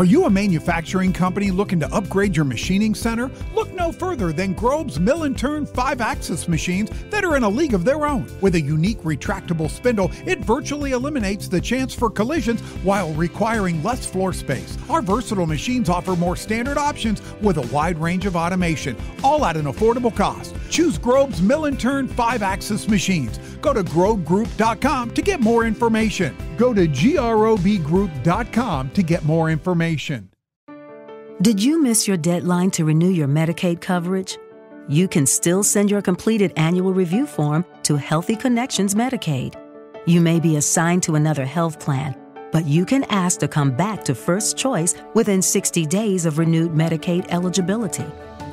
Are you a manufacturing company looking to upgrade your machining center? Look no further than Grob's Mill and Turn 5 axis machines that are in a league of their own. With a unique retractable spindle, it virtually eliminates the chance for collisions while requiring less floor space. Our versatile machines offer more standard options with a wide range of automation, all at an affordable cost. Choose Grob's Mill and Turn 5 axis machines. Go to grobgroup.com to get more information. Go to grobgroup.com to get more information. Did you miss your deadline to renew your Medicaid coverage? You can still send your completed annual review form to Healthy Connections Medicaid. You may be assigned to another health plan, but you can ask to come back to First Choice within 60 days of renewed Medicaid eligibility.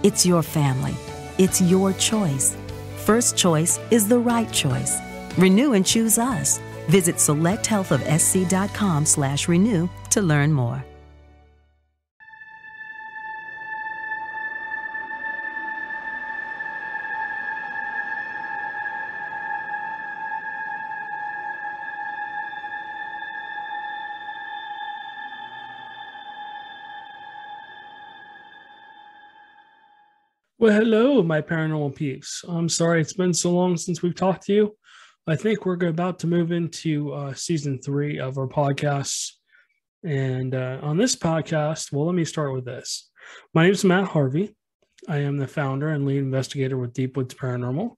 It's your family. It's your choice. First Choice is the right choice. Renew and choose us. Visit selecthealthofsc.com slash renew to learn more. Well, hello, my paranormal peeps. I'm sorry it's been so long since we've talked to you. I think we're about to move into uh, season three of our podcast. And uh, on this podcast, well, let me start with this. My name is Matt Harvey. I am the founder and lead investigator with Deepwoods Paranormal.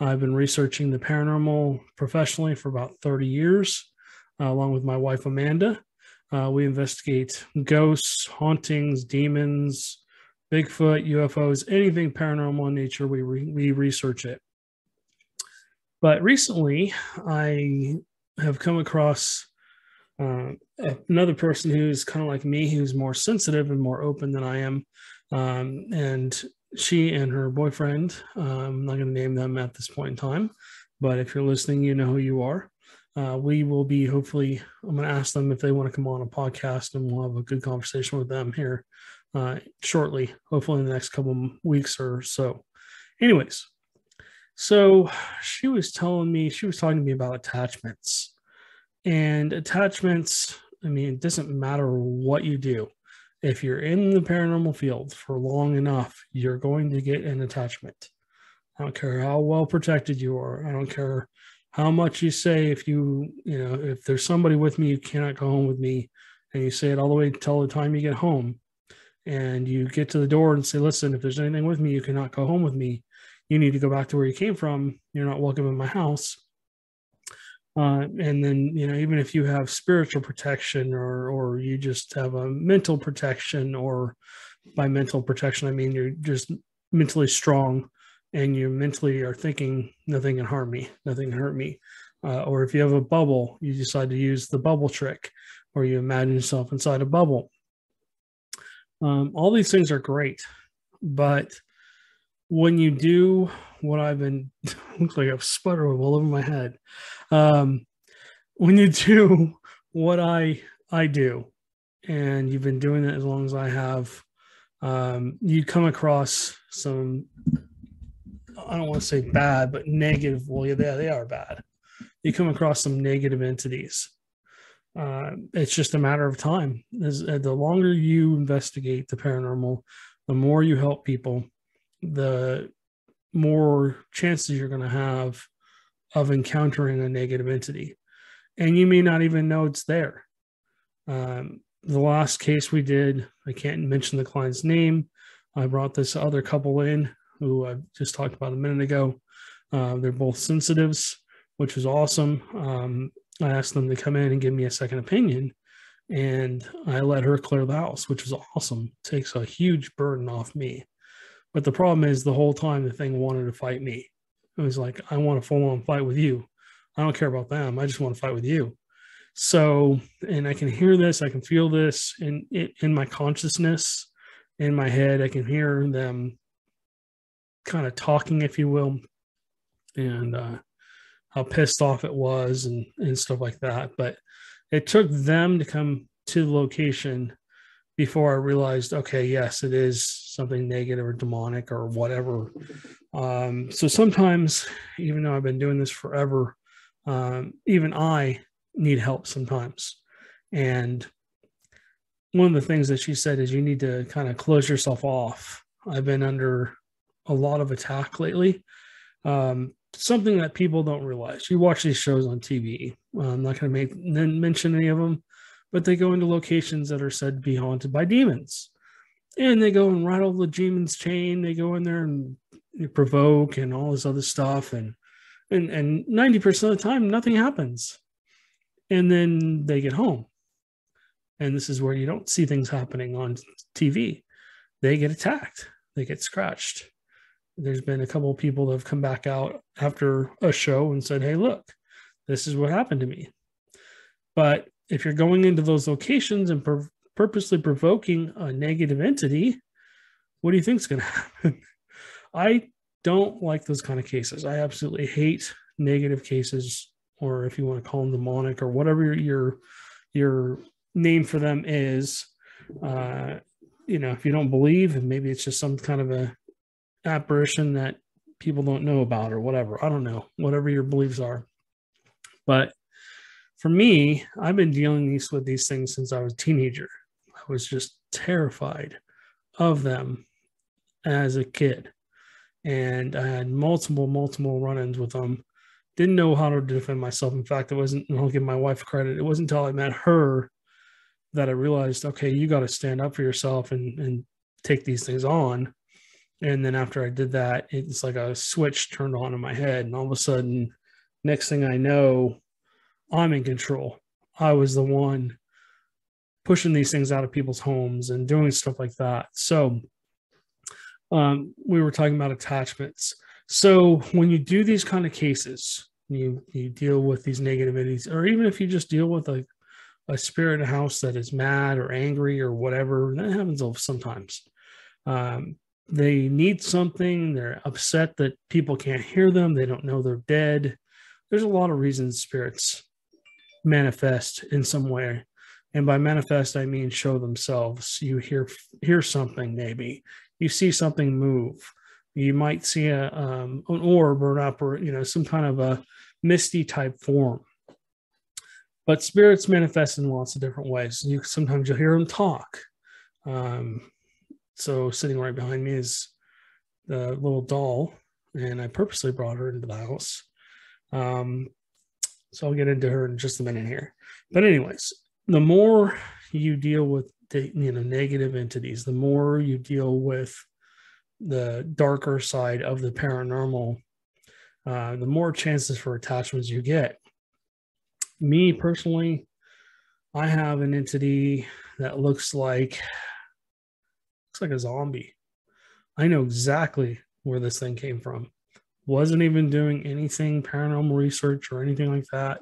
I've been researching the paranormal professionally for about 30 years, uh, along with my wife, Amanda. Uh, we investigate ghosts, hauntings, demons, Bigfoot, UFOs, anything paranormal in nature, we, re- we research it. But recently, I have come across uh, another person who's kind of like me, who's more sensitive and more open than I am. Um, and she and her boyfriend, um, I'm not going to name them at this point in time, but if you're listening, you know who you are. Uh, we will be hopefully, I'm going to ask them if they want to come on a podcast and we'll have a good conversation with them here uh, shortly, hopefully in the next couple weeks or so. Anyways, so she was telling me, she was talking to me about attachments. And attachments, I mean, it doesn't matter what you do. If you're in the paranormal field for long enough, you're going to get an attachment. I don't care how well protected you are. I don't care how much you say if you, you know, if there's somebody with me, you cannot go home with me. And you say it all the way until the time you get home and you get to the door and say, listen, if there's anything with me, you cannot go home with me. You need to go back to where you came from. You're not welcome in my house. Uh, and then, you know, even if you have spiritual protection or, or you just have a mental protection, or by mental protection, I mean you're just mentally strong and you mentally are thinking nothing can harm me, nothing can hurt me. Uh, or if you have a bubble, you decide to use the bubble trick, or you imagine yourself inside a bubble um, all these things are great, but when you do what I've been looks like I've sputter all over my head. Um, when you do what I I do, and you've been doing it as long as I have, um, you come across some I don't want to say bad, but negative. Well, yeah, they are bad. You come across some negative entities uh, it's just a matter of time. As, uh, the longer you investigate the paranormal, the more you help people, the more chances you're going to have of encountering a negative entity. And you may not even know it's there. Um, the last case we did, I can't mention the client's name. I brought this other couple in who I just talked about a minute ago. Uh, they're both sensitives, which was awesome. Um, I asked them to come in and give me a second opinion. And I let her clear the house, which was awesome. Takes a huge burden off me. But the problem is the whole time the thing wanted to fight me. It was like, I want a full on fight with you. I don't care about them. I just want to fight with you. So, and I can hear this, I can feel this in in my consciousness, in my head. I can hear them kind of talking, if you will. And uh, how pissed off it was and, and stuff like that. But it took them to come to the location before I realized, okay, yes, it is something negative or demonic or whatever. Um, so sometimes, even though I've been doing this forever, um, even I need help sometimes. And one of the things that she said is you need to kind of close yourself off. I've been under a lot of attack lately. Um, something that people don't realize. You watch these shows on TV. Uh, I'm not going to make mention any of them, but they go into locations that are said to be haunted by demons, and they go and rattle the demon's chain. They go in there and provoke and all this other stuff, and and and 90% of the time nothing happens, and then they get home, and this is where you don't see things happening on TV. They get attacked. They get scratched there's been a couple of people that have come back out after a show and said, "Hey, look, this is what happened to me." But if you're going into those locations and pur- purposely provoking a negative entity, what do you think is going to happen? I don't like those kind of cases. I absolutely hate negative cases, or if you want to call them demonic, or whatever your your name for them is. Uh, you know, if you don't believe, and maybe it's just some kind of a apparition that people don't know about or whatever. I don't know, whatever your beliefs are. But for me, I've been dealing these with these things since I was a teenager. I was just terrified of them as a kid. And I had multiple, multiple run-ins with them. Didn't know how to defend myself. In fact, it wasn't, I'll give my wife credit. It wasn't until I met her that I realized, okay, you got to stand up for yourself and, and take these things on and then after I did that, it's like a switch turned on in my head. And all of a sudden, next thing I know, I'm in control. I was the one pushing these things out of people's homes and doing stuff like that. So um, we were talking about attachments. So when you do these kind of cases, you you deal with these negative entities, or even if you just deal with like a spirit in a house that is mad or angry or whatever, that happens sometimes. Um, they need something they're upset that people can't hear them they don't know they're dead. There's a lot of reasons spirits manifest in some way and by manifest i mean show themselves. You hear hear something maybe. You see something move. You might see a um, an orb or an upper you know some kind of a misty type form. But spirits manifest in lots of different ways. You sometimes you'll hear them talk. Um, so sitting right behind me is the little doll, and I purposely brought her into the house. Um, so I'll get into her in just a minute here. But anyways, the more you deal with the you know negative entities, the more you deal with the darker side of the paranormal, uh, the more chances for attachments you get. Me personally, I have an entity that looks like looks like a zombie. I know exactly where this thing came from. Wasn't even doing anything paranormal research or anything like that.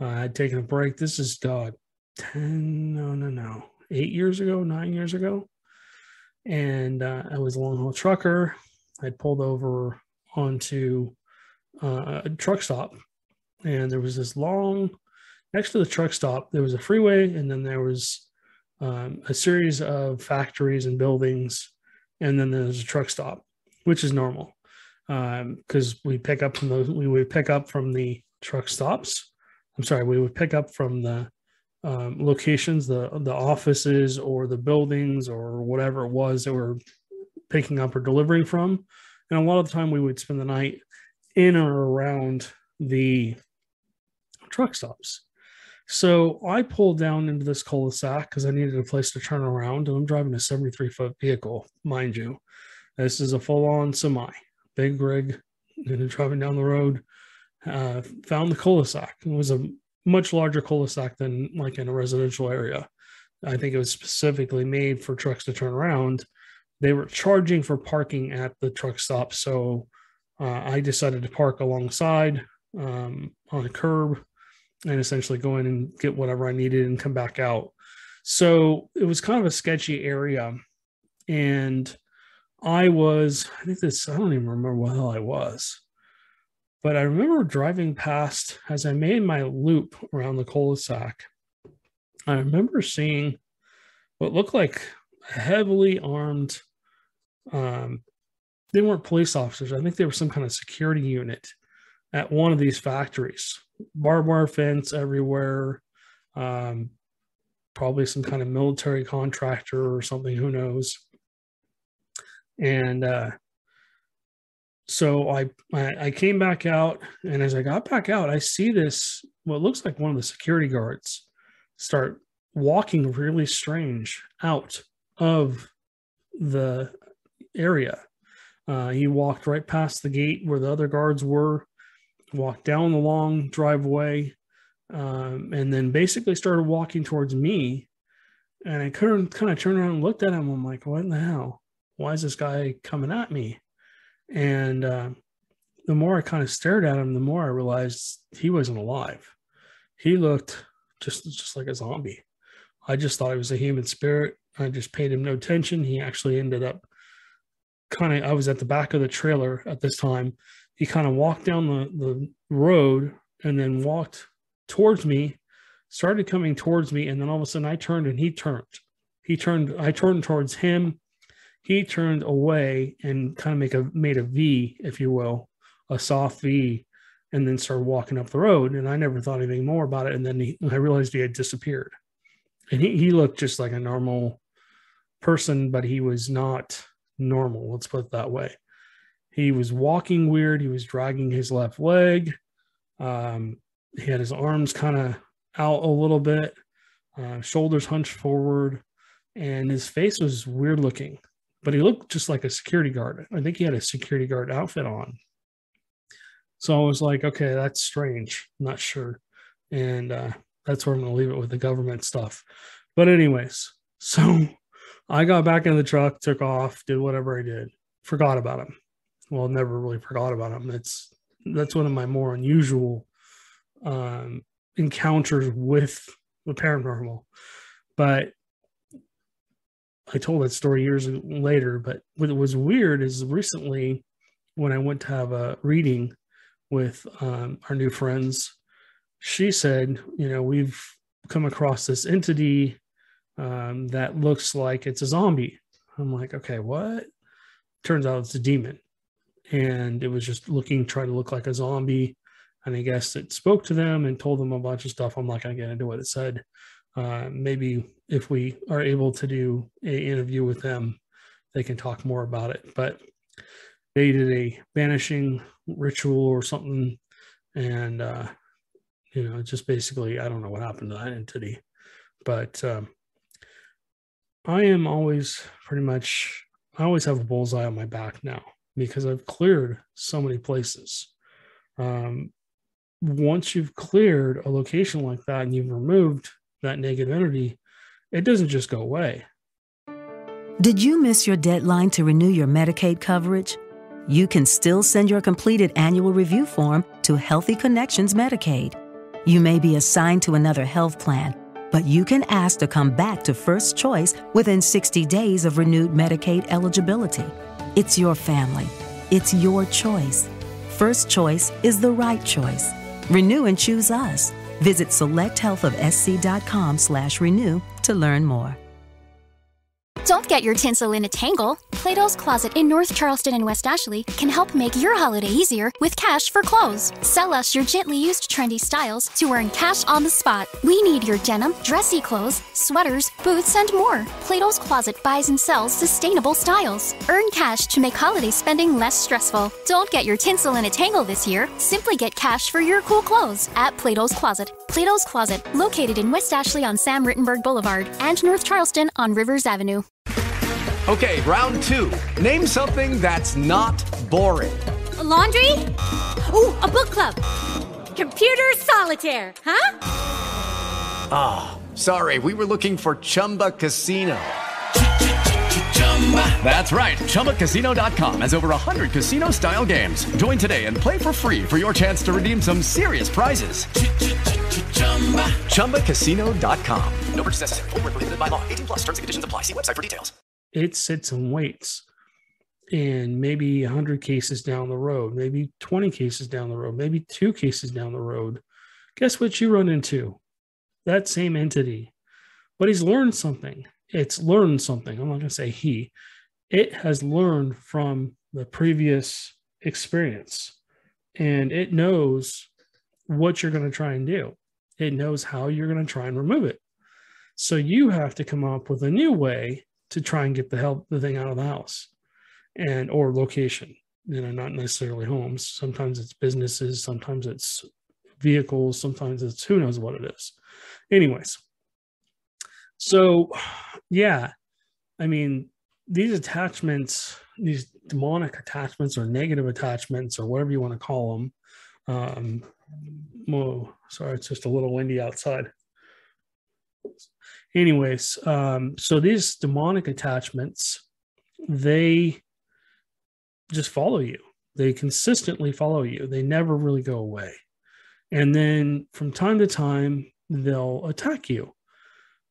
Uh, I had taken a break. This is God, 10, no, no, no, eight years ago, nine years ago. And uh, I was a long haul trucker. I'd pulled over onto uh, a truck stop, and there was this long, next to the truck stop, there was a freeway, and then there was um, a series of factories and buildings, and then there's a truck stop, which is normal because um, we pick up from those. We would pick up from the truck stops. I'm sorry, we would pick up from the um, locations, the the offices or the buildings or whatever it was that we're picking up or delivering from. And a lot of the time, we would spend the night in or around the truck stops. So I pulled down into this cul-de-sac because I needed a place to turn around, and I'm driving a 73 foot vehicle, mind you. This is a full-on semi, big rig, and driving down the road. Uh, found the cul-de-sac. It was a much larger cul-de-sac than like in a residential area. I think it was specifically made for trucks to turn around. They were charging for parking at the truck stop, so uh, I decided to park alongside um, on a curb and essentially go in and get whatever I needed and come back out. So it was kind of a sketchy area. And I was, I think this, I don't even remember what hell I was, but I remember driving past as I made my loop around the cul de sac. I remember seeing what looked like heavily armed, um, they weren't police officers. I think they were some kind of security unit at one of these factories barbed wire fence everywhere, um, probably some kind of military contractor or something, who knows. And uh, so I, I came back out, and as I got back out, I see this what looks like one of the security guards start walking really strange out of the area. Uh, he walked right past the gate where the other guards were, walked down the long driveway, um, and then basically started walking towards me. And I couldn't kind of turn around and looked at him. I'm like, what in the hell? Why is this guy coming at me? And uh, the more I kind of stared at him, the more I realized he wasn't alive. He looked just just like a zombie. I just thought he was a human spirit. I just paid him no attention. He actually ended up kind of. I was at the back of the trailer at this time. He kind of walked down the the road and then walked towards me, started coming towards me, and then all of a sudden I turned and he turned. He turned. I turned towards him. He turned away and kind of make a made a V, if you will, a soft V, and then started walking up the road. And I never thought anything more about it. And then he, I realized he had disappeared. And he, he looked just like a normal person, but he was not normal. Let's put it that way. He was walking weird. He was dragging his left leg. Um, he had his arms kind of out a little bit, uh, shoulders hunched forward, and his face was weird looking, but he looked just like a security guard. I think he had a security guard outfit on. So I was like, okay, that's strange. I'm not sure. And uh, that's where I'm going to leave it with the government stuff. But, anyways, so I got back in the truck, took off, did whatever I did, forgot about him. Well, never really forgot about him. It's that's one of my more unusual um, encounters with the paranormal. But I told that story years later. But what was weird is recently when I went to have a reading with um, our new friends, she said, you know, we've come across this entity um, that looks like it's a zombie. I'm like, okay, what? Turns out it's a demon. And it was just looking, trying to look like a zombie and I guess it spoke to them and told them a bunch of stuff. I'm not going to get into what it said. Uh, maybe if we are able to do an interview with them, they can talk more about it. But they did a banishing ritual or something, and uh, you know, just basically, I don't know what happened to that entity, but um, I am always pretty much. I always have a bullseye on my back now because I've cleared so many places. Um, once you've cleared a location like that and you've removed that negative energy, it doesn't just go away. Did you miss your deadline to renew your Medicaid coverage? You can still send your completed annual review form to Healthy Connections Medicaid. You may be assigned to another health plan, but you can ask to come back to First Choice within 60 days of renewed Medicaid eligibility. It's your family. It's your choice. First Choice is the right choice. Renew and choose us. Visit selecthealthofsc.com slash renew to learn more. Don't get your tinsel in a tangle. Plato's Closet in North Charleston and West Ashley can help make your holiday easier with cash for clothes. Sell us your gently used trendy styles to earn cash on the spot. We need your denim, dressy clothes, sweaters, boots, and more. Plato's Closet buys and sells sustainable styles. Earn cash to make holiday spending less stressful. Don't get your tinsel in a tangle this year. Simply get cash for your cool clothes at Plato's Closet. Plato's Closet, located in West Ashley on Sam Rittenberg Boulevard and North Charleston on Rivers Avenue. Okay, round two. Name something that's not boring. A laundry? Ooh, a book club. Computer solitaire, huh? Ah, oh, sorry, we were looking for Chumba Casino. That's right. ChumbaCasino.com has over 100 casino style games. Join today and play for free for your chance to redeem some serious prizes. ChumbaCasino.com. No purchase necessary. Full prohibited by law. 18 plus terms and conditions apply. See website for details. It sits and waits. And maybe 100 cases down the road, maybe 20 cases down the road, maybe two cases down the road. Guess what you run into? That same entity. But he's learned something it's learned something. I'm not going to say he. It has learned from the previous experience and it knows what you're going to try and do. It knows how you're going to try and remove it. So you have to come up with a new way to try and get the help the thing out of the house and or location you know not necessarily homes. Sometimes it's businesses sometimes it's vehicles sometimes it's who knows what it is. Anyways so yeah i mean these attachments these demonic attachments or negative attachments or whatever you want to call them um whoa sorry it's just a little windy outside anyways um so these demonic attachments they just follow you. They consistently follow you. They never really go away. And then from time to time, they'll attack you.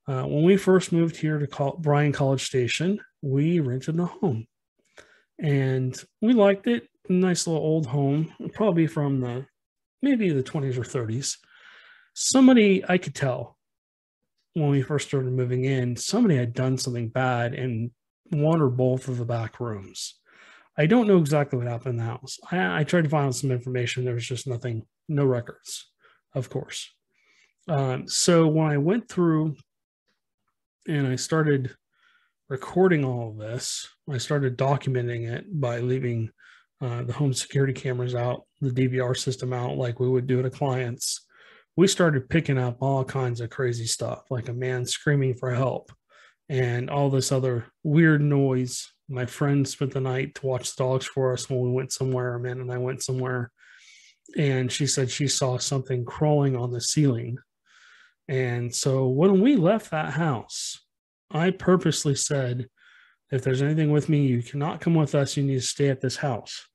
Uh, when we first moved here to call, Bryan College Station, we rented a home and we liked it. Nice little old home, probably from the maybe the 20s or 30s. Somebody I could tell when we first started moving in, somebody had done something bad in one or both of the back rooms. I don't know exactly what happened in the house. I, I tried to find some information. There was just nothing, no records, of course. Um, so when I went through and I started recording all of this, I started documenting it by leaving uh, the home security cameras out, the DVR system out, like we would do to clients. We started picking up all kinds of crazy stuff, like a man screaming for help and all this other weird noise my friend spent the night to watch the dogs for us when we went somewhere. Man and I went somewhere, and she said she saw something crawling on the ceiling. And so when we left that house, I purposely said, if there's anything with me, you cannot come with us. You need to stay at this house.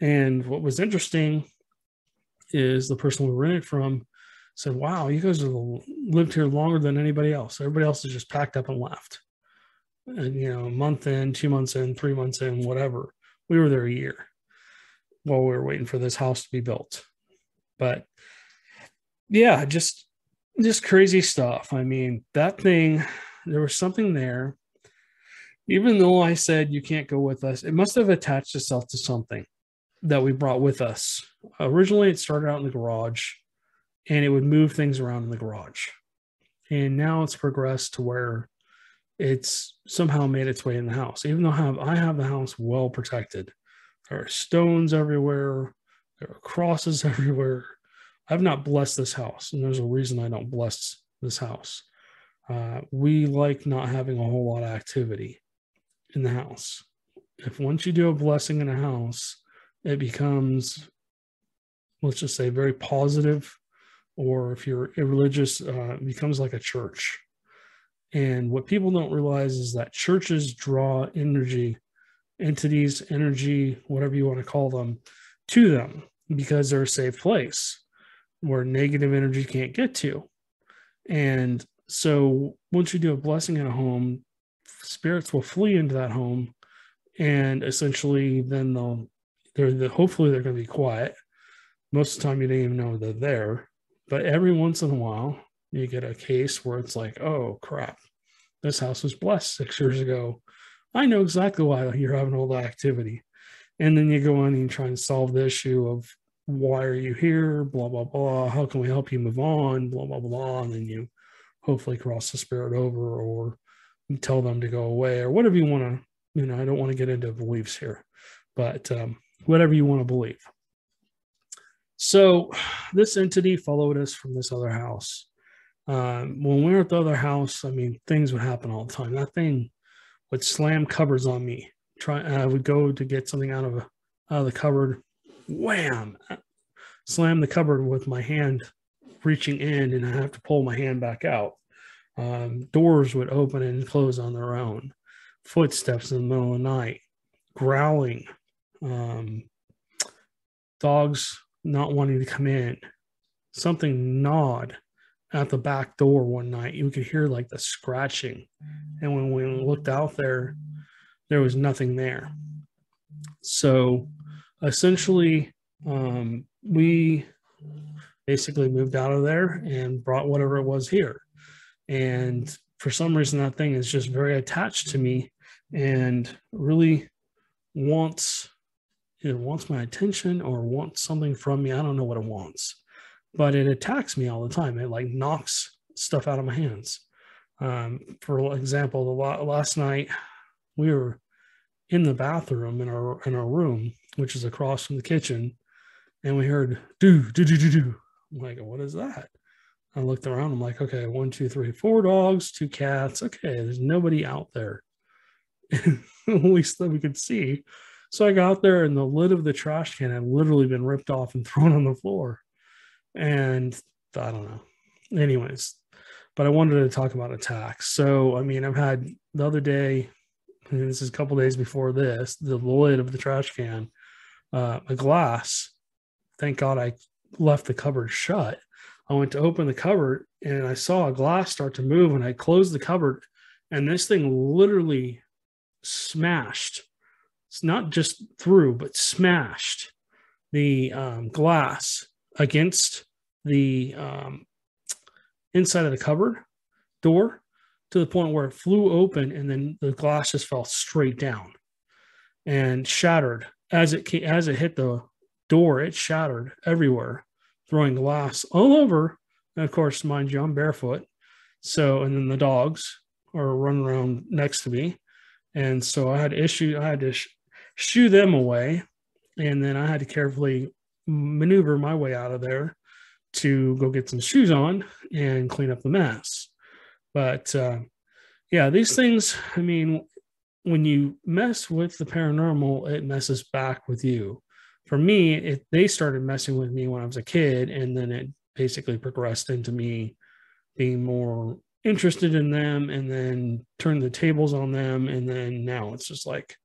And what was interesting is the person we rented from said, Wow, you guys have lived here longer than anybody else. Everybody else has just packed up and left and, you know, a month in, two months in, three months in, whatever. We were there a year while we were waiting for this house to be built. But yeah, just just crazy stuff. I mean, that thing, there was something there. Even though I said you can't go with us, it must have attached itself to something that we brought with us. Originally, it started out in the garage and it would move things around in the garage. And now it's progressed to where it's somehow made its way in the house. Even though I have, I have the house well protected, there are stones everywhere, there are crosses everywhere. I've not blessed this house, and there's a reason I don't bless this house. Uh, we like not having a whole lot of activity in the house. If once you do a blessing in a house, it becomes, let's just say, very positive, or if you're religious, uh, becomes like a church and what people don't realize is that churches draw energy, entities, energy, whatever you want to call them, to them because they're a safe place where negative energy can't get to. And so once you do a blessing in a home, spirits will flee into that home and essentially then they'll they're the, hopefully they're going to be quiet. Most of the time you don't even know they're there, but every once in a while you get a case where it's like, oh crap, this house was blessed six years ago. I know exactly why you're having all that activity. And then you go on and try and solve the issue of why are you here? Blah, blah, blah. How can we help you move on? Blah, blah, blah. And then you hopefully cross the spirit over or tell them to go away or whatever you want to, you know, I don't want to get into beliefs here, but um, whatever you want to believe. So this entity followed us from this other house. Um, when we were at the other house, I mean, things would happen all the time. That thing would slam covers on me. Try, I would go to get something out of out of the cupboard, wham, slam the cupboard with my hand reaching in, and I have to pull my hand back out. Um, doors would open and close on their own. Footsteps in the middle of the night, growling, um, dogs not wanting to come in, something gnawed at the back door one night. You could hear like the scratching. And when we looked out there, there was nothing there. So essentially, um, we basically moved out of there and brought whatever it was here. And for some reason, that thing is just very attached to me and really wants it wants my attention or wants something from me. I don't know what it wants but it attacks me all the time. It like knocks stuff out of my hands. Um, for example, the last night we were in the bathroom in our in our room, which is across from the kitchen, and we heard do do do do do. I'm like, what is that? I looked around. I'm like, okay, one, two, three, four dogs, two cats. Okay, there's nobody out there, at least that we could see. So I got there, and the lid of the trash can had literally been ripped off and thrown on the floor. And I don't know. Anyways, but I wanted to talk about attacks. So, I mean, I've had the other day, this is a couple days before this, the lid of the trash can, uh, a glass. Thank God I left the cupboard shut. I went to open the cupboard and I saw a glass start to move and I closed the cupboard and this thing literally smashed. It's not just through, but smashed the um, glass against the um, inside of the cupboard door to the point where it flew open and then the glass just fell straight down and shattered. As it as it hit the door it shattered everywhere throwing glass all over. And of course mind you i'm barefoot. So and then the dogs are running around next to me. And so i had issue i had to sh- shoo them away and then i had to carefully maneuver my way out of there to go get some shoes on and clean up the mess. But uh, yeah, these things, I mean, when you mess with the paranormal, it messes back with you. For me, it, they started messing with me when I was a kid, and then it basically progressed into me being more interested in them and then turned the tables on them. And then now it's just like,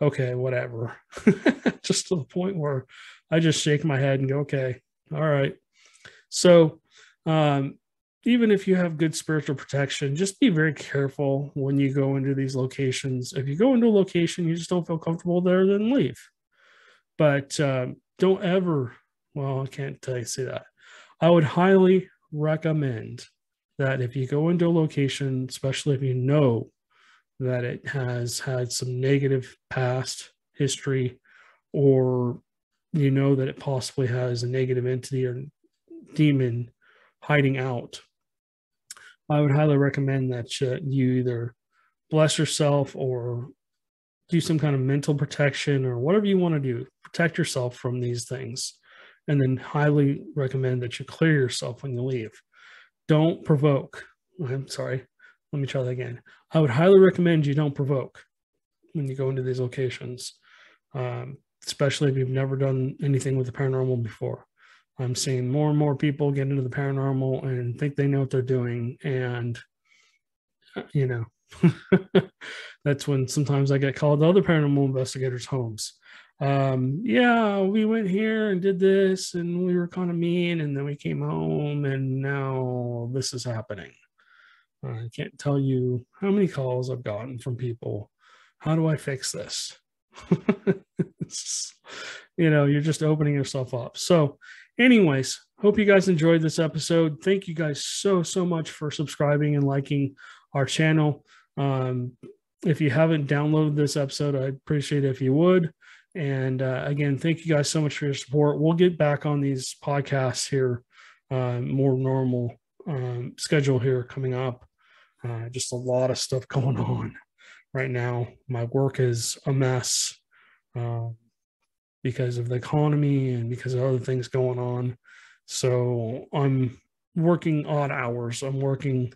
okay, whatever. just to the point where I just shake my head and go, okay, all right, so, um, even if you have good spiritual protection, just be very careful when you go into these locations. If you go into a location you just don't feel comfortable there, then leave. But um, don't ever, well, I can't tell you say that. I would highly recommend that if you go into a location, especially if you know that it has had some negative past history or you know that it possibly has a negative entity or demon hiding out, I would highly recommend that you either bless yourself or do some kind of mental protection or whatever you want to do. Protect yourself from these things. And then highly recommend that you clear yourself when you leave. Don't provoke. I'm sorry. Let me try that again. I would highly recommend you don't provoke when you go into these locations, um, especially if you've never done anything with the paranormal before. I'm seeing more and more people get into the paranormal and think they know what they're doing. And, uh, you know, that's when sometimes I get called to other paranormal investigators' homes. Um, yeah, we went here and did this and we were kind of mean. And then we came home and now this is happening. I can't tell you how many calls I've gotten from people. How do I fix this? you know, you're just opening yourself up. So, anyways, hope you guys enjoyed this episode. Thank you guys so, so much for subscribing and liking our channel. Um, if you haven't downloaded this episode, I'd appreciate it if you would. And uh, again, thank you guys so much for your support. We'll get back on these podcasts here, uh, more normal um, schedule here coming up. Uh, just a lot of stuff going on right now. My work is a mess. Um, because of the economy and because of other things going on. So I'm working odd hours. I'm working,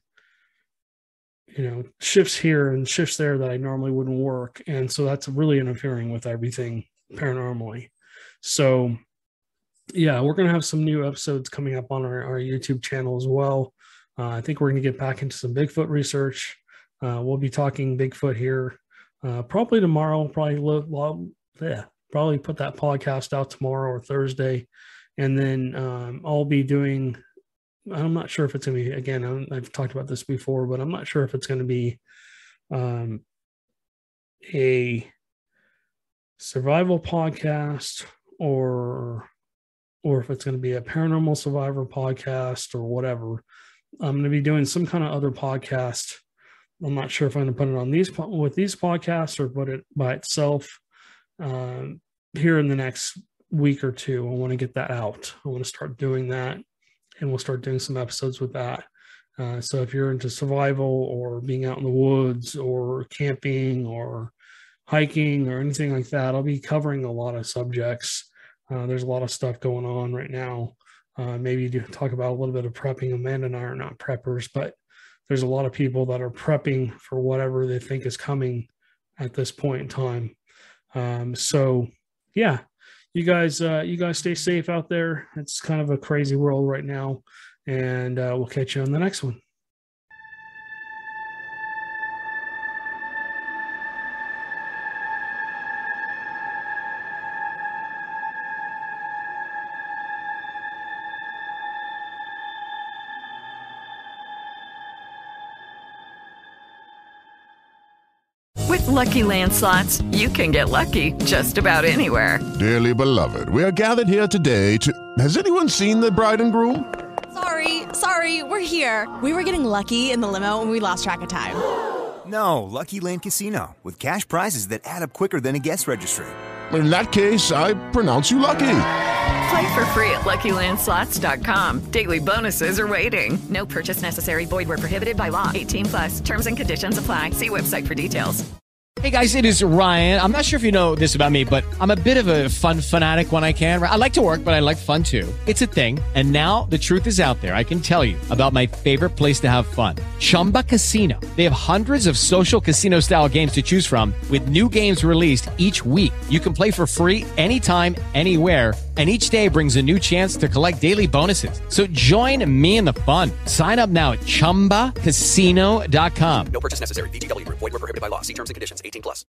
you know, shifts here and shifts there that I normally wouldn't work. And so that's really interfering with everything paranormally. So, yeah, we're going to have some new episodes coming up on our, our YouTube channel as well. Uh, I think we're going to get back into some Bigfoot research. Uh, we'll be talking Bigfoot here uh, probably tomorrow, probably lo- lo- yeah, probably put that podcast out tomorrow or Thursday. And then um, I'll be doing, I'm not sure if it's going to be, again, i have talked about this before, but I'm not sure if it's going to be um, a survival podcast or or if it's going to be a paranormal survivor podcast or whatever i'm going to be doing some kind of other podcast i'm not sure if i'm going to put it on these with these podcasts or put it by itself um, here in the next week or two. I want to get that out. I want to start doing that, and we'll start doing some episodes with that Uh, so if you're into survival or being out in the woods or camping or hiking or anything like that, I'll be covering a lot of subjects. Uh, there's a lot of stuff going on right now. Uh, maybe to talk about a little bit of prepping. Amanda and I are not preppers, but there's a lot of people that are prepping for whatever they think is coming at this point in time. Um, so yeah, you guys, uh, you guys stay safe out there. It's kind of a crazy world right now, and uh, we'll catch you on the next one. Lucky Land slots, you can get lucky just about anywhere. Dearly beloved, we are gathered here today to. Has anyone seen the bride and groom? Sorry, sorry, we're here. We were getting lucky in the limo and we lost track of time. No, Lucky Land Casino, with cash prizes that add up quicker than a guest registry. In that case, I pronounce you lucky. Play for free at LuckyLandSlots.com. Daily bonuses are waiting. No purchase necessary. Void where prohibited by law. 18 plus. Terms and conditions apply. See website for details. Hey guys, it is Ryan. I'm not sure if you know this about me, but I'm a bit of a fun fanatic when I can. I like to work, but I like fun too. It's a thing. And now the truth is out there. I can tell you about my favorite place to have fun. Chumba Casino. They have hundreds of social casino style games to choose from with new games released each week. You can play for free anytime, anywhere and each day brings a new chance to collect daily bonuses. So join me in the fun. Sign up now at ChumbaCasino.com. No purchase necessary. VGW. Void were prohibited by law. See terms and conditions. 18 plus.